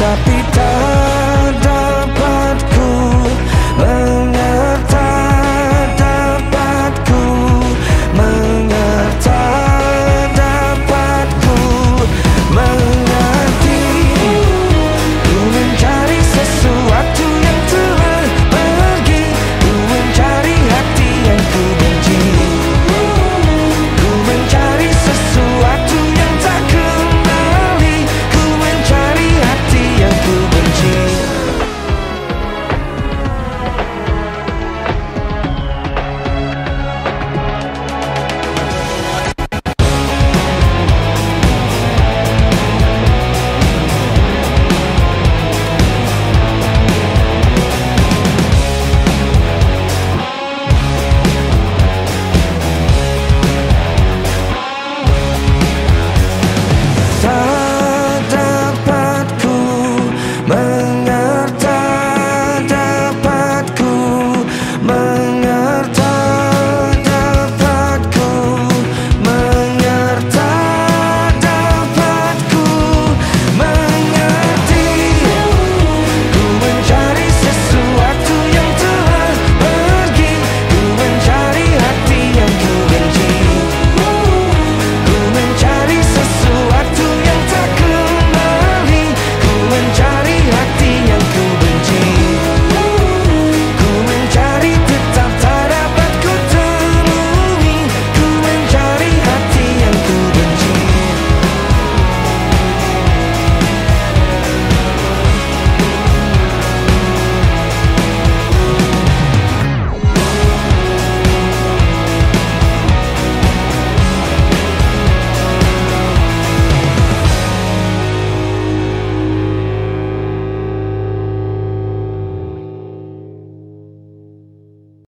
stop man.